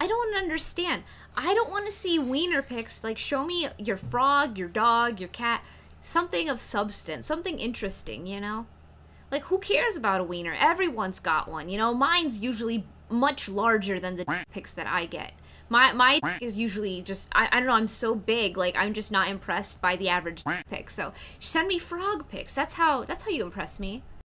I don't understand. I don't want to see wiener pics. Like, show me your frog, your dog, your cat, something of substance, something interesting, you know? Like, who cares about a wiener? Everyone's got one, you know? Mine's usually much larger than the pics that I get. My my is usually just I, I don't know I'm so big like I'm just not impressed by the average pic. So send me frog pics. That's how that's how you impress me.